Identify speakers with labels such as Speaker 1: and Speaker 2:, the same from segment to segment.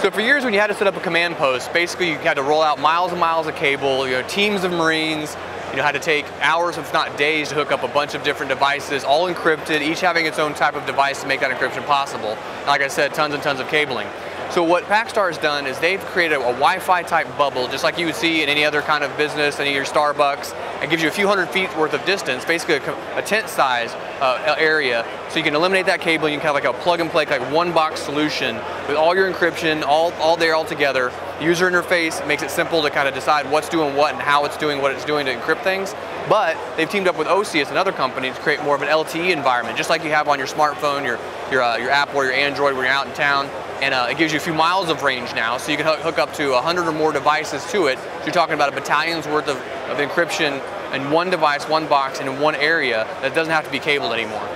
Speaker 1: So for years when you had to set up a command post, basically you had to roll out miles and miles of cable, you know, teams of Marines, you know, had to take hours, if not days, to hook up a bunch of different devices, all encrypted, each having its own type of device to make that encryption possible. And like I said, tons and tons of cabling. So what PacStar has done is they've created a, Wi-Fi type bubble, just like you would see in any other kind of business, any of your Starbucks. It gives you a few hundred feet worth of distance, basically a, a tent size uh, area, so you can eliminate that cable. You can have like a plug and play, like one box solution with all your encryption, all, all there, all together. User interface makes it simple to kind of decide what's doing what and how it's doing what it's doing to encrypt things. But they've teamed up with Oceus, another company, to create more of an LTE environment, just like you have on your smartphone, your your uh, your Apple or your Android when you're out in town and uh, it gives you a few miles of range now, so you can hook up to 100 or more devices to it. So you're talking about a battalion's worth of, of encryption in one device, one box, and in one area that doesn't have to be cabled anymore.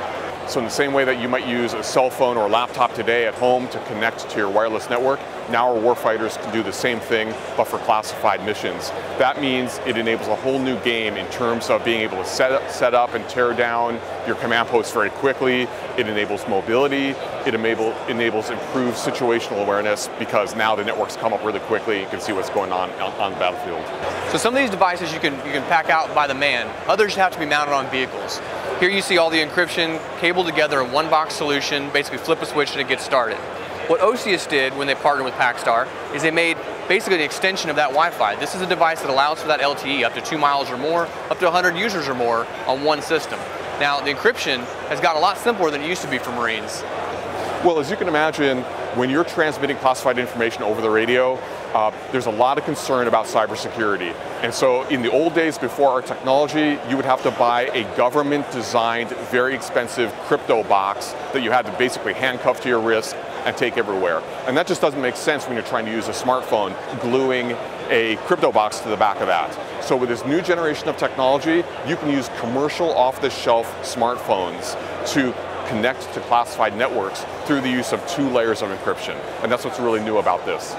Speaker 2: So in the same way that you might use a cell phone or a laptop today at home to connect to your wireless network, now our warfighters can do the same thing, but for classified missions. That means it enables a whole new game in terms of being able to set up, set up and tear down your command posts very quickly. It enables mobility. It enable, enables improved situational awareness because now the networks come up really quickly. You can see what's going on on, on the battlefield.
Speaker 1: So some of these devices you can, you can pack out by the man. Others have to be mounted on vehicles. Here you see all the encryption cabled together in one box solution, basically flip a switch and it gets started. What Oceus did when they partnered with PacStar is they made basically the extension of that Wi-Fi. This is a device that allows for that LTE up to two miles or more, up to 100 users or more on one system. Now the encryption has got a lot simpler than it used to be for Marines.
Speaker 2: Well, as you can imagine, when you're transmitting classified information over the radio, uh, there's a lot of concern about cybersecurity. And so in the old days before our technology, you would have to buy a government designed, very expensive crypto box that you had to basically handcuff to your wrist and take everywhere. And that just doesn't make sense when you're trying to use a smartphone, gluing a crypto box to the back of that. So with this new generation of technology, you can use commercial off-the-shelf smartphones to connect to classified networks through the use of two layers of encryption. And that's what's really new about this.